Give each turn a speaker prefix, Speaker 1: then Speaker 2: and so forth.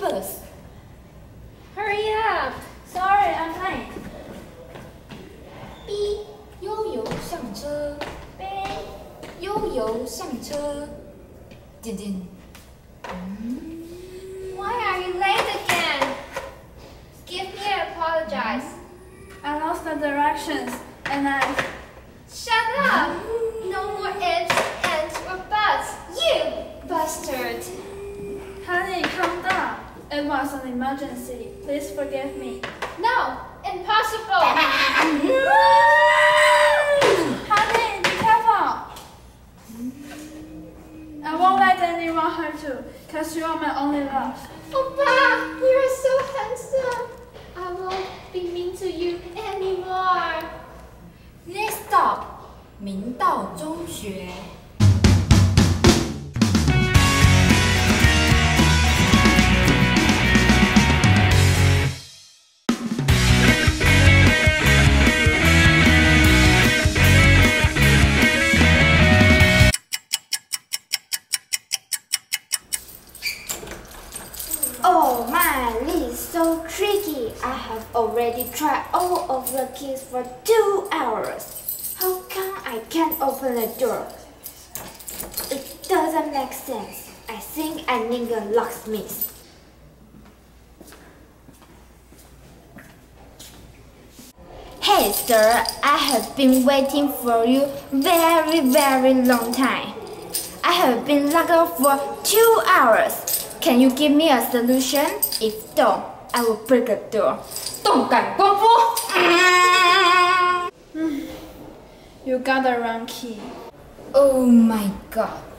Speaker 1: bus.
Speaker 2: Hurry up!
Speaker 1: Sorry, I'm late. B 悠游上车，B 悠游上车，点点。
Speaker 2: Why are you late again? Give me an apologize.
Speaker 3: I lost the directions and I. Honey, calm down. It was an emergency. Please forgive me.
Speaker 2: No, impossible!
Speaker 3: Honey, be careful. I won't let anyone hurt you, cause you are my only love.
Speaker 2: Oppa, you are so handsome. I won't be mean to you anymore.
Speaker 1: Next stop，明道中学。
Speaker 4: This is so tricky. I have already tried all of the keys for two hours. How come I can't open the door? It doesn't make sense. I think I need a locksmith. Hey sir, I have been waiting for you very very long time. I have been locked up for two hours. Can you give me a solution? If don't, I will break the door.
Speaker 1: 动感光波。
Speaker 3: You got the wrong key.
Speaker 1: Oh my god.